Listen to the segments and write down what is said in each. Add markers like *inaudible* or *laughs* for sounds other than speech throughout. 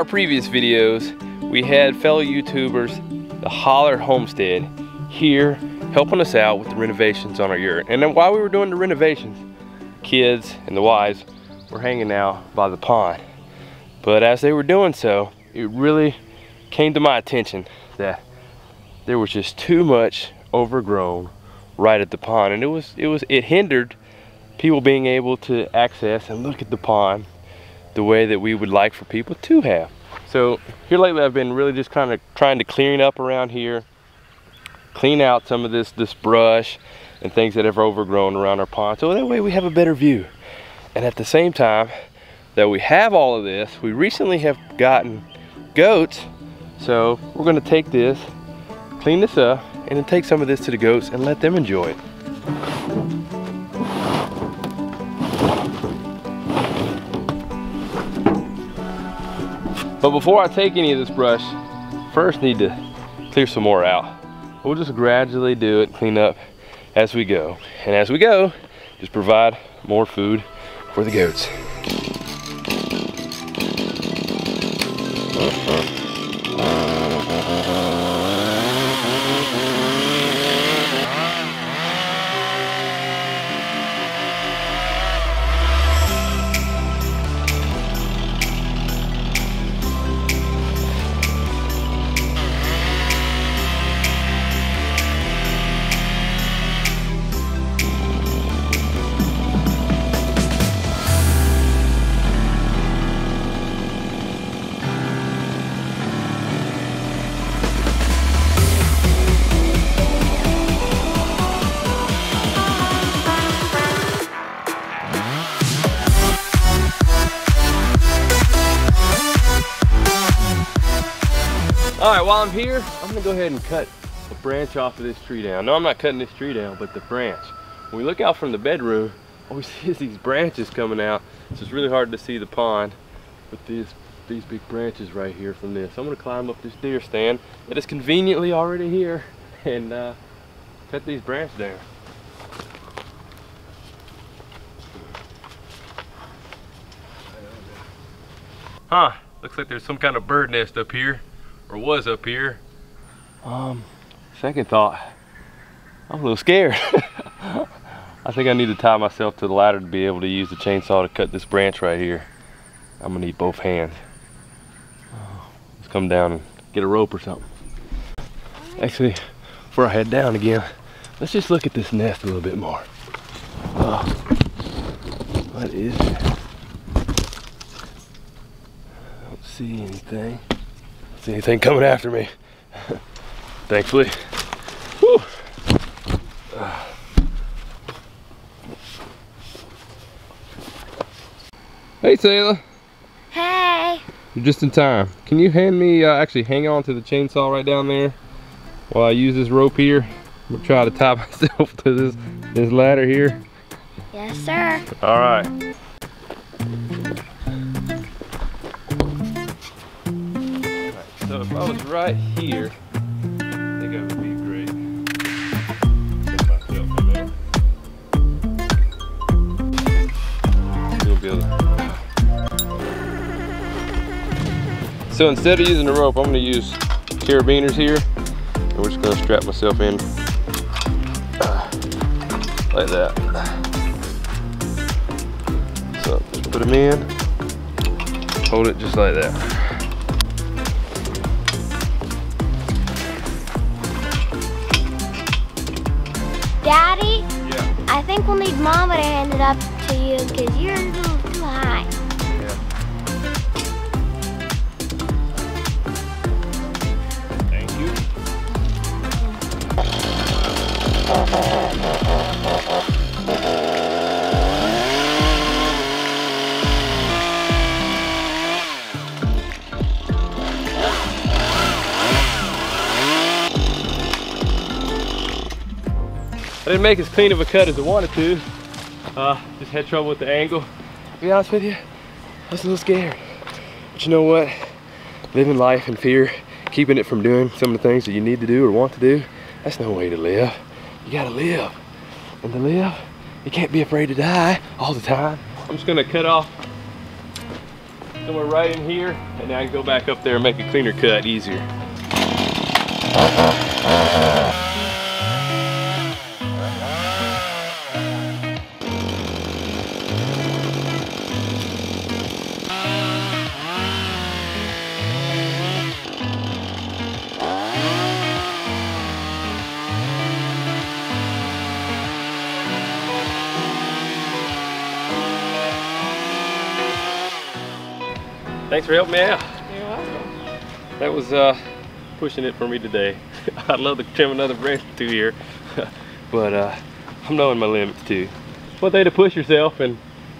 Our previous videos, we had fellow YouTubers, the Holler Homestead, here helping us out with the renovations on our yurt. And then while we were doing the renovations, kids and the wives were hanging out by the pond. But as they were doing so, it really came to my attention that there was just too much overgrown right at the pond and it was it was it hindered people being able to access and look at the pond the way that we would like for people to have. So here lately I've been really just kind of trying to clean up around here clean out some of this this brush and things that have overgrown around our pond so that way we have a better view. And at the same time that we have all of this we recently have gotten goats. So we're going to take this clean this up and then take some of this to the goats and let them enjoy it but before I take any of this brush first need to clear some more out. We'll just gradually do it clean up as we go. And as we go just provide more food for the goats I'm here, I'm gonna go ahead and cut a branch off of this tree down. No, I'm not cutting this tree down, but the branch. When we look out from the bedroom, all *laughs* we see is these branches coming out. So it's really hard to see the pond with these, these big branches right here from this. I'm gonna climb up this deer stand that is conveniently already here *laughs* and uh, cut these branches down. Huh, looks like there's some kind of bird nest up here or was up here. Um, second thought, I'm a little scared. *laughs* I think I need to tie myself to the ladder to be able to use the chainsaw to cut this branch right here. I'm gonna need both hands. Let's come down and get a rope or something. Actually, before I head down again, let's just look at this nest a little bit more. Oh, what is it? I don't see anything see anything coming after me. Thankfully. Whew. Hey, Taylor. Hey. You're just in time. Can you hand me, uh, actually hang on to the chainsaw right down there while I use this rope here? I'm gonna try to tie *laughs* myself to this, this ladder here. Yes, sir. All right. If I was right here, I think it would be great. So instead of using the rope, I'm going to use carabiners here. And we're just going to strap myself in uh, like that. So just put them in, hold it just like that. Think we'll need Mama to hand it up to you because you're a little too high. Thank you. Didn't make as clean of a cut as I wanted to. Uh, just had trouble with the angle. To be honest with you, I was a little scared. But you know what? Living life in fear, keeping it from doing some of the things that you need to do or want to do, that's no way to live. You gotta live. And to live, you can't be afraid to die all the time. I'm just gonna cut off some somewhere right in here, and now I can go back up there and make a cleaner cut easier. Thanks for helping me out. You're welcome. That was uh, pushing it for me today. *laughs* I'd love to trim another branch or two here, *laughs* but uh, I'm knowing my limits too. It's One day to push yourself and,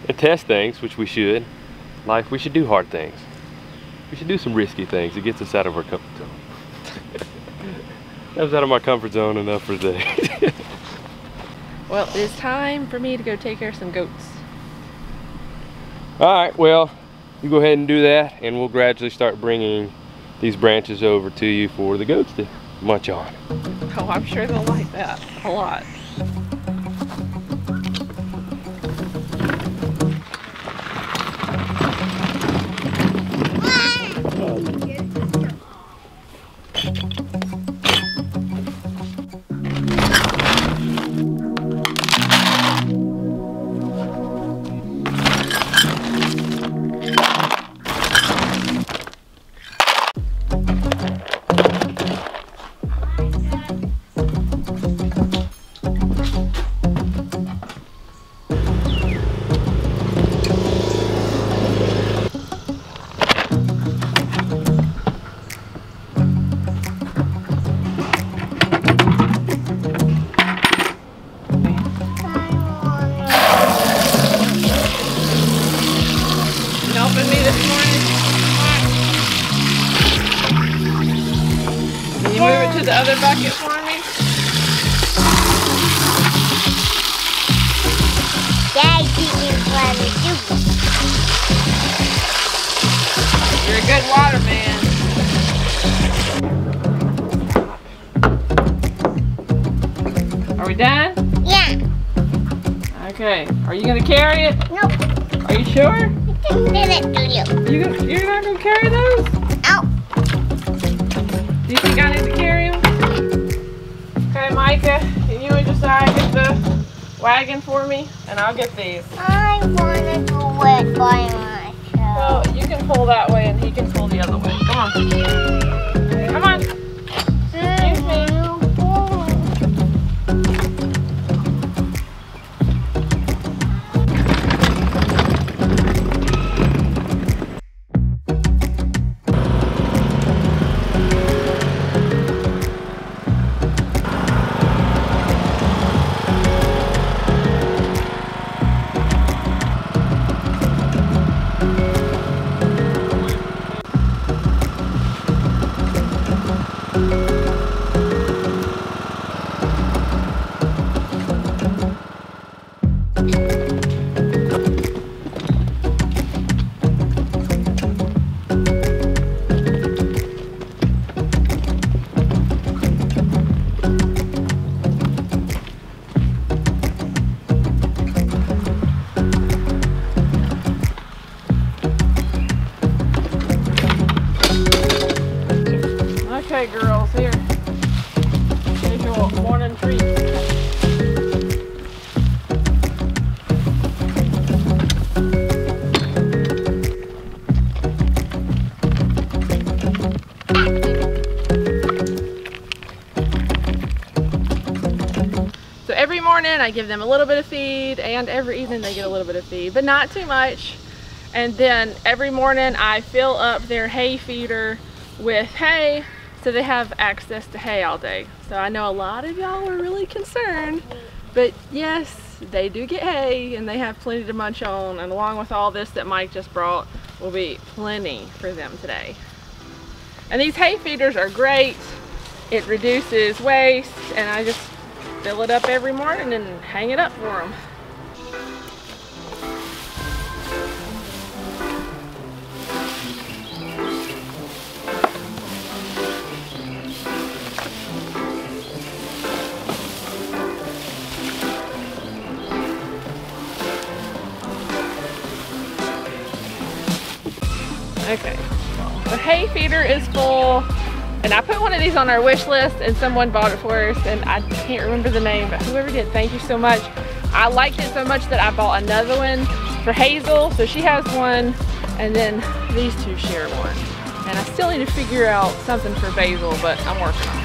and test things, which we should. Life, we should do hard things. We should do some risky things. It gets us out of our comfort zone. *laughs* that was out of my comfort zone enough for today. Well, it is time for me to go take care of some goats. All right, well, you go ahead and do that, and we'll gradually start bringing these branches over to you for the goats to munch on. Oh, I'm sure they'll like that a lot. The other bucket for me? Dad, me to do. You're a good waterman. Are we done? Yeah. Okay. Are you gonna carry it? Nope. Are you sure? Just did it to you. You're not gonna carry those? Ow. Do you think I need to can you and Josiah get the wagon for me? And I'll get these. I wanna do it by myself. Well, you can pull that way and he can pull the other way. Come on. I give them a little bit of feed and every evening they get a little bit of feed, but not too much. And then every morning I fill up their hay feeder with hay so they have access to hay all day. So I know a lot of y'all are really concerned, but yes, they do get hay and they have plenty to munch on. And along with all this that Mike just brought, will be plenty for them today. And these hay feeders are great. It reduces waste and I just fill it up every morning and hang it up for them. Okay, the hay feeder is full. And I put one of these on our wish list and someone bought it for us and I can't remember the name, but whoever did, thank you so much. I liked it so much that I bought another one for Hazel. So she has one and then these two share one. And I still need to figure out something for Basil, but I'm working on it.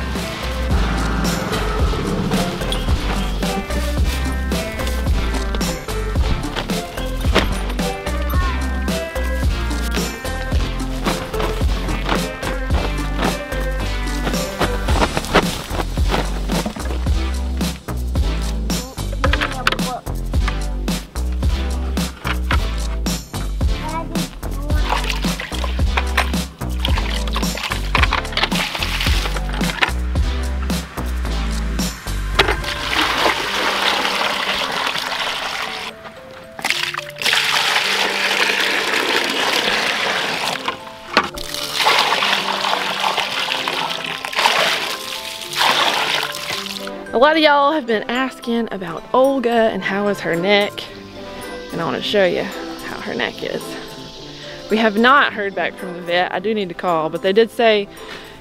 A lot of y'all have been asking about Olga and how is her neck. And I want to show you how her neck is. We have not heard back from the vet. I do need to call, but they did say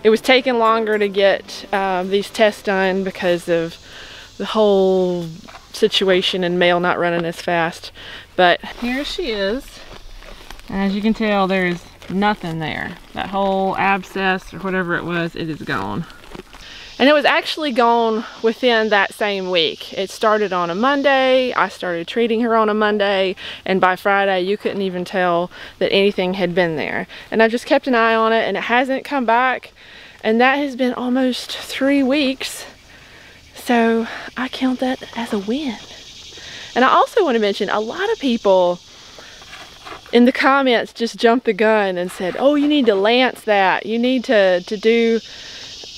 it was taking longer to get um, these tests done because of the whole situation and mail not running as fast. But here she is. And as you can tell, there's nothing there. That whole abscess or whatever it was, it is gone. And it was actually gone within that same week. It started on a Monday. I started treating her on a Monday. And by Friday, you couldn't even tell that anything had been there. And I've just kept an eye on it and it hasn't come back. And that has been almost three weeks. So I count that as a win. And I also want to mention a lot of people in the comments just jumped the gun and said, oh, you need to lance that. You need to, to do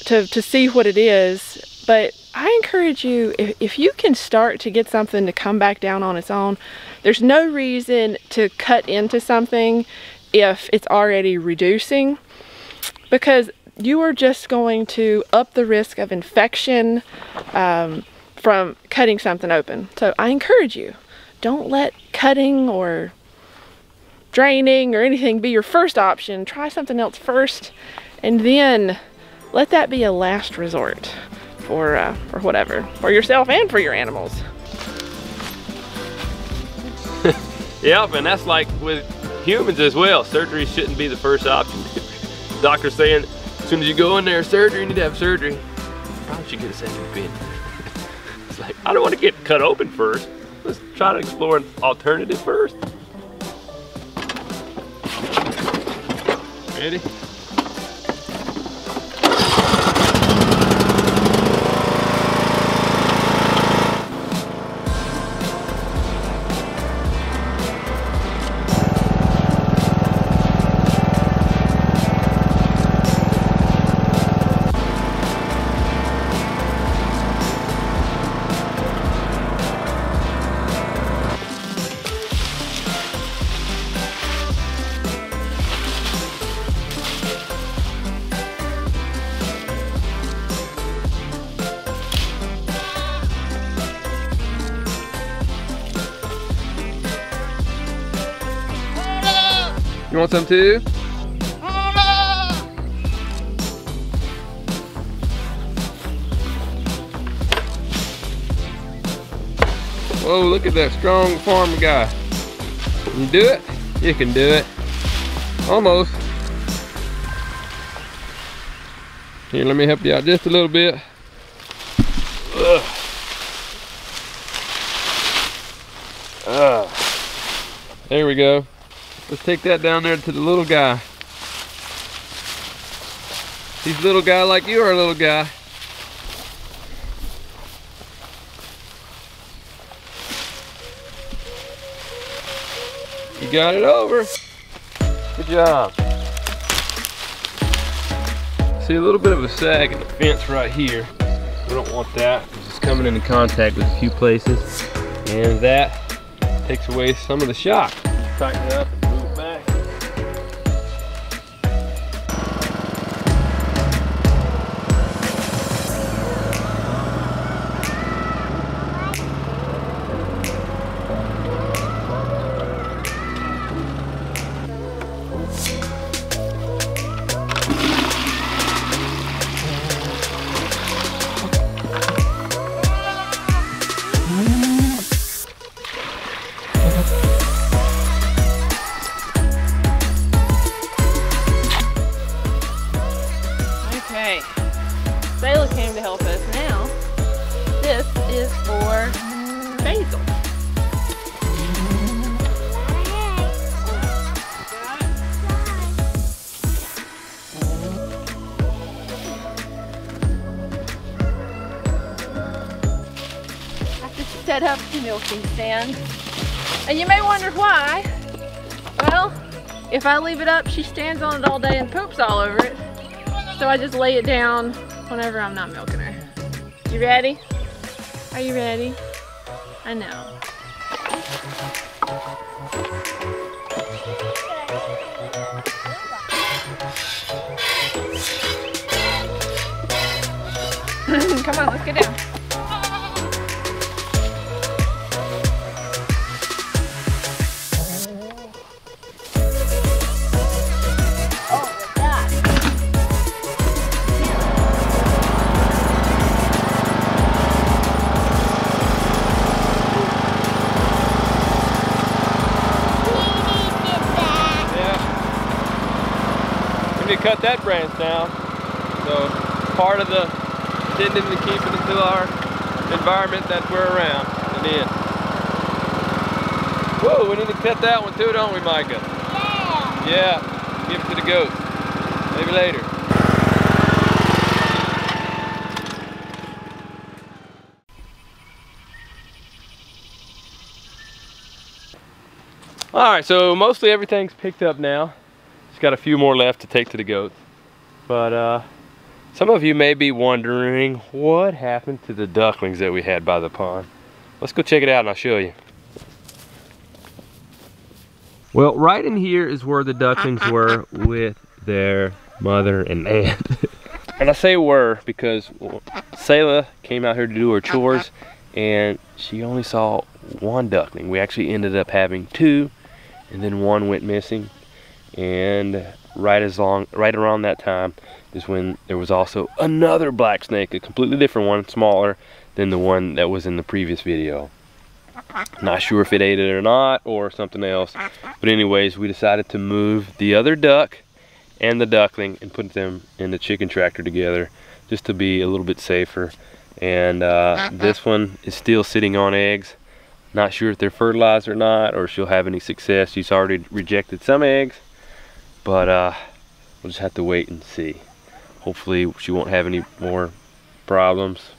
to, to see what it is. But I encourage you, if, if you can start to get something to come back down on its own, there's no reason to cut into something if it's already reducing because you are just going to up the risk of infection um, from cutting something open. So I encourage you, don't let cutting or draining or anything be your first option. Try something else first and then let that be a last resort for uh, for whatever. For yourself and for your animals. *laughs* Yep and that's like with humans as well. Surgery shouldn't be the first option. *laughs* Doctor's saying as soon as you go in there surgery you need to have surgery. Probably should get a second opinion? *laughs* It's like i don't want to get cut open first. Let's try to explore an alternative first. Ready You want some too? Whoa, look at that strong farm guy. Can you do it? You can do it. Almost. Here, let me help you out just a little bit. Ugh. Ugh. There we go. Let's take that down there to the little guy. He's a little guy like you are a little guy. You got it over. Good job. See a little bit of a sag in the fence right here. We don't want that because it's coming into contact with a few places. And that takes away some of the shock. Tighten it up set up the milking stand. And you may wonder why. Well, if I leave it up, she stands on it all day and poops all over it. So I just lay it down whenever I'm not milking her. You ready? Are you ready? I know. *laughs* Come on, let's get down. We to cut that branch down. So part of the tending to keep it into our environment that we're around and in. Whoa, we need to cut that one too, don't we, Micah? Yeah. Yeah, give it to the goats. Maybe later. All right, so mostly everything's picked up now. Just got a few more left to take to the goats. But uh, some of you may be wondering what happened to the ducklings that we had by the pond. Let's go check it out and I'll show you. Well, right in here is where the ducklings were with their mother and aunt. *laughs* and I say were because Selah came out here to do her chores and she only saw one duckling. We actually ended up having two and then one went missing. And right as long, right around that time is when there was also another black snake, a completely different one, smaller than the one that was in the previous video. Not sure if it ate it or not or something else. But anyways, we decided to move the other duck and the duckling and put them in the chicken tractor together just to be a little bit safer. And uh, this one is still sitting on eggs. Not sure if they're fertilized or not or if she'll have any success. She's already rejected some eggs. But uh, we'll just have to wait and see. Hopefully she won't have any more problems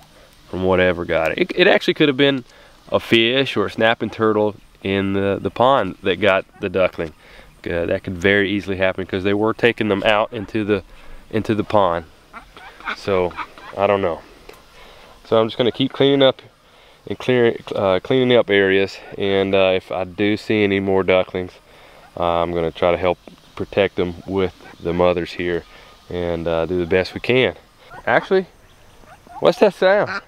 from whatever got it. It, it actually could have been a fish or a snapping turtle in the, the pond that got the duckling. Uh, that could very easily happen because they were taking them out into the into the pond. So I don't know. So I'm just gonna keep cleaning up and clearing uh, cleaning up areas. And uh, if I do see any more ducklings, uh, I'm gonna try to help protect them with the mothers here and uh, do the best we can. Actually, what's that sound?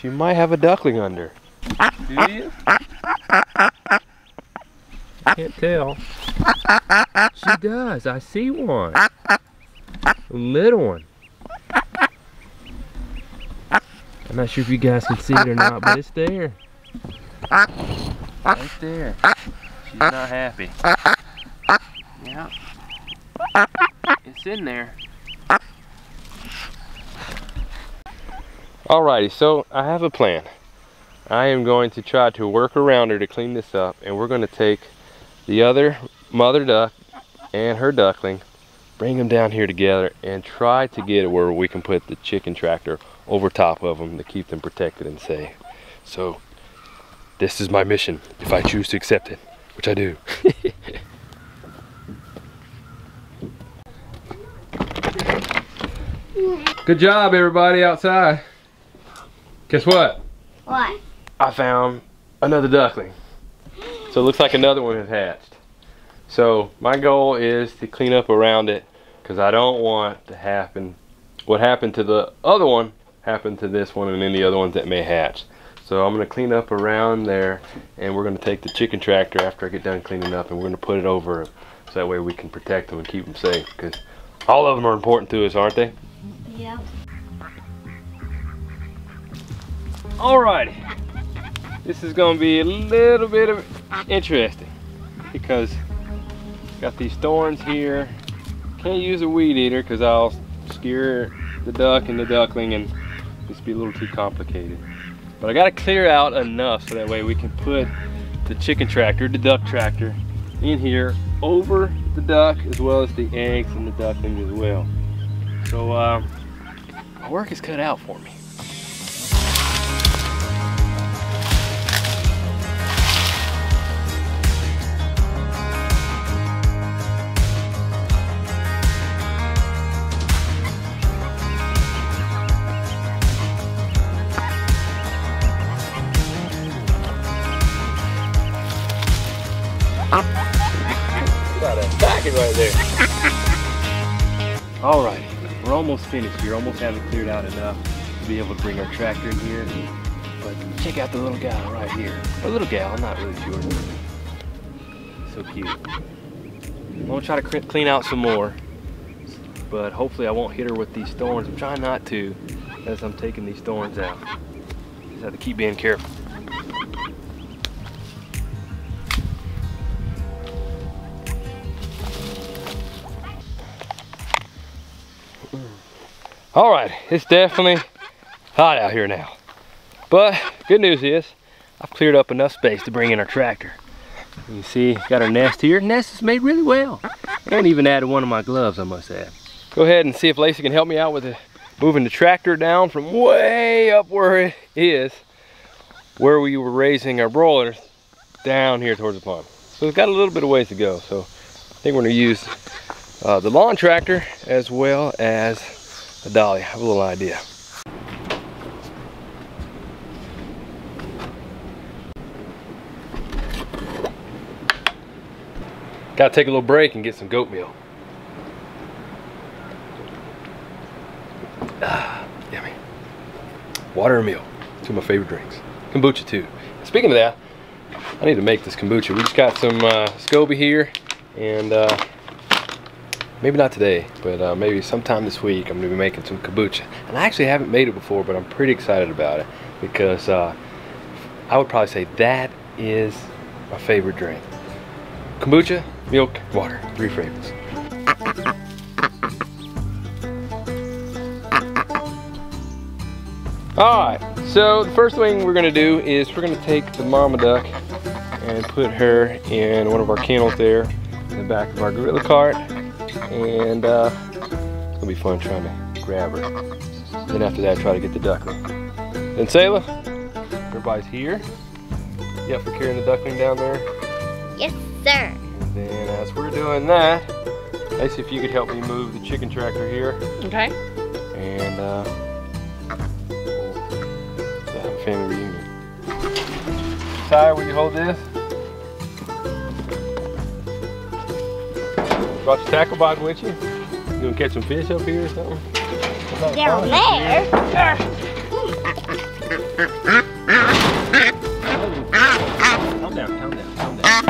She might have a duckling under. Do you? Can't tell. She does. I see one. A little one. I'm not sure if you guys can see it or not, but it's there. Right there. She's not happy. Yeah. It's in there. Alrighty, so I have a plan. I am going to try to work around her to clean this up and we're going to take the other mother duck and her duckling, bring them down here together and try to get it where we can put the chicken tractor over top of them to keep them protected and safe. So this is my mission if I choose to accept it, which I do. *laughs* Good job everybody outside. Guess what? What? I found another duckling. So it looks like another one has hatched. So my goal is to clean up around it because I don't want to happen what happened to the other one happened to this one and any other ones that may hatch. So I'm going to clean up around there and we're going to take the chicken tractor after I get done cleaning up and we're going to put it over so that way we can protect them and keep them safe because all of them are important to us, aren't they? Yep. Alrighty. This is gonna be a little bit of interesting because got these thorns here. Can't use a weed eater because I'll scare the duck and the duckling and just be a little too complicated. But I gotta clear out enough so that way we can put the chicken tractor, the duck tractor, in here over the duck as well as the eggs and the duckling as well. So uh, my work is cut out for me. All right, we're almost finished here. Almost have it cleared out enough to be able to bring our tractor in here. But check out the little gal right here. Or little gal, I'm not really sure. So cute. I'm gonna try to clean out some more, but hopefully I won't hit her with these thorns. I'm trying not to as I'm taking these thorns out. Just have to keep being careful. All right, it's definitely hot out here now. But good news is I've cleared up enough space to bring in our tractor. You see, got our nest here. Nest is made really well. And even added one of my gloves, I must add. Go ahead and see if Lacie can help me out with it, moving the tractor down from way up where it is, where we were raising our broilers, down here towards the pond. So it's got a little bit of ways to go. So I think we're gonna use uh, the lawn tractor as well as a dolly. I have a little idea. Gotta take a little break and get some goat meal. Ah, yummy. Water and meal, two of my favorite drinks. Kombucha too. Speaking of that, I need to make this kombucha. We just got some uh, SCOBY here, and uh, maybe not today, but uh, maybe sometime this week I'm gonna be making some kombucha. And I actually haven't made it before, but I'm pretty excited about it because uh, I would probably say that is my favorite drink. Kombucha, milk, water, three flavors. Alright, so the first thing we're gonna do is we're gonna take the mama duck and put her in one of our kennels there in the back of our gorilla cart. And uh, it's gonna be fun trying to grab her. Then after that, try to get the duckling. Then Selah, everybody's here. Yeah, for carrying the duckling down there. Yes, sir. And then as we're doing that, Lacie, if you could help me move the chicken tractor here. Okay. And uh, we'll have a family reunion. Ty, will you hold this? Brought your tackle box with you? You gonna catch some fish up here or something? Down there. Calm down, calm down, calm down.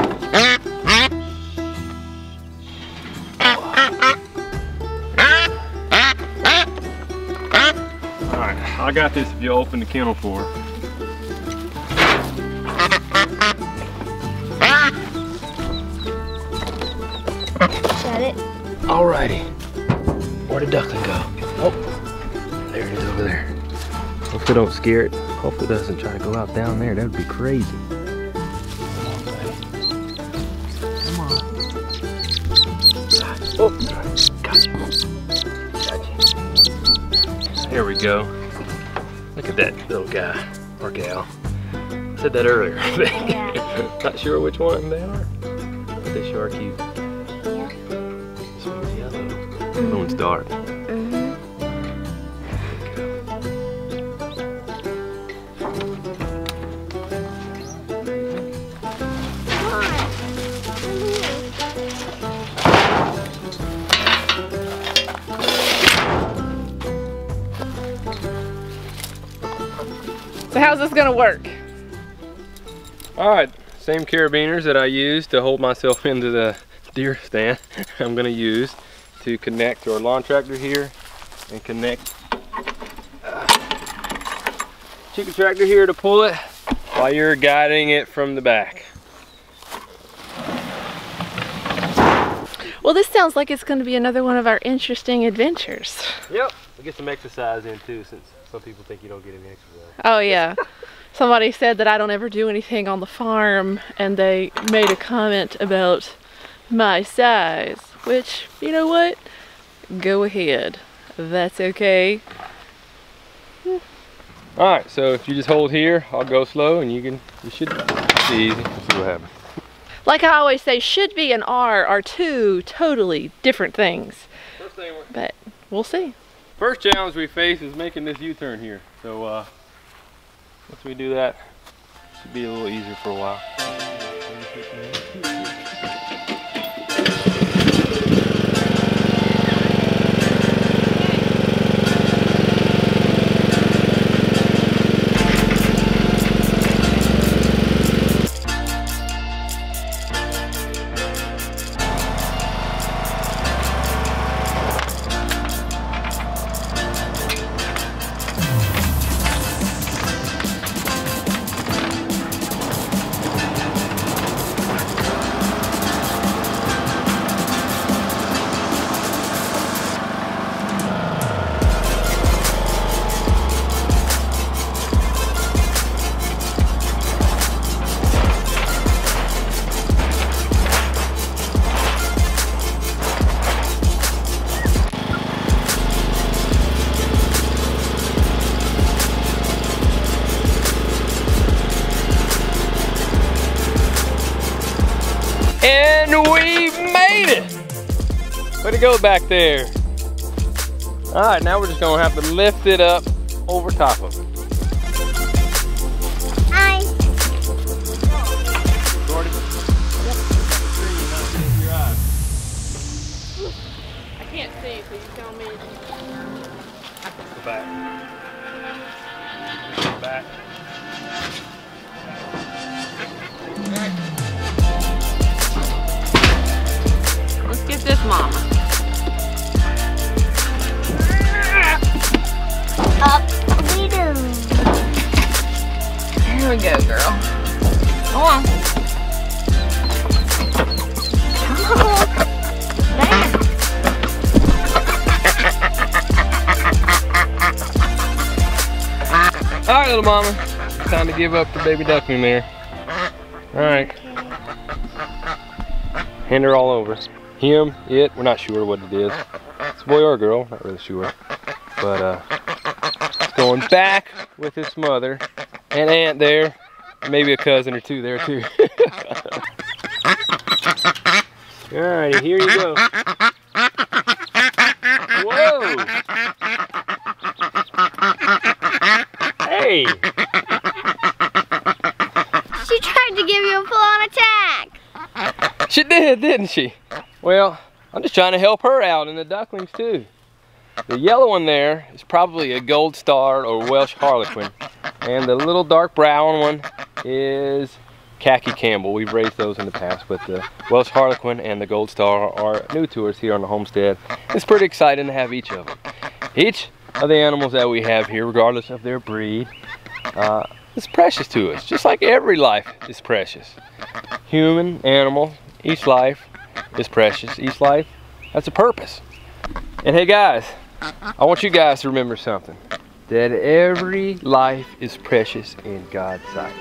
Alright, I got this if you open the kennel for her. The duckling go? Oh, there it is over there. Hopefully don't scare it. Hopefully it doesn't try to go out down there. That would be crazy. Come on, buddy. Come on. Oh, gotcha. Gotcha. There we go. Look at that little guy or gal. I said that earlier, I think. Yeah. *laughs* Not sure which one they are, but they sure are cute. Yeah. This one's yellow. The other dark. Come on. Come here. So how's this gonna work? All right, same carabiners that I used to hold myself *laughs* into the deer stand, *laughs* I'm gonna use to connect to our lawn tractor here and connect uh, chicken tractor here to pull it while you're guiding it from the back. Well, this sounds like it's going to be another one of our interesting adventures. Yep. We get some exercise in too since some people think you don't get any exercise. Oh yeah. Somebody said that I don't ever do anything on the farm and they made a comment about my size, which, you know what? Go ahead. That's okay. All right, so if you just hold here, I'll go slow and you can, you should be easy. Let's see what happens. Like I always say, should be and are are two totally different things. First thing we're But we'll see. First challenge we face is making this U-turn here. So uh, once we do that, it should be a little easier for a while. And we made it! Way to go back there. All right, now we're just gonna have to lift it up over top of it. All right, little mama. It's time to give up the baby duckling there. All right. Hand her all over. Him, it, we're not sure what it is. It's a boy or a girl, not really sure. But uh, it's going back with his mother and aunt there. Maybe a cousin or two there too. *laughs* all righty, here you go. Whoa! Hey! She tried to give you a full-on attack. She did, didn't she? Well, I'm just trying to help her out and the ducklings too. The yellow one there is probably a gold star or Welsh harlequin. And the little dark brown one is khaki Campbell. We've raised those in the past, but the Welsh harlequin and the gold star are new to us here on the homestead. It's pretty exciting to have each of them. Each of the animals that we have here, regardless of their breed, uh, is precious to us, just like every life is precious. Human, animal, each life is precious. Each life has a purpose. And hey guys, I want you guys to remember something. That every life is precious in God's sight.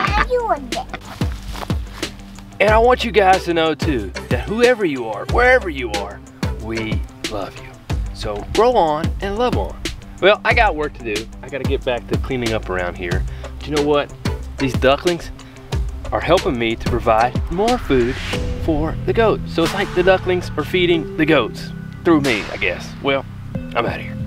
And you were there. And I want you guys to know too, that whoever you are, wherever you are, we love you. So grow on and love on. Well, I got work to do. I gotta get back to cleaning up around here. But you know what? These ducklings are helping me to provide more food for the goats. So it's like the ducklings are feeding the goats through me, I guess. Well, I'm out of here.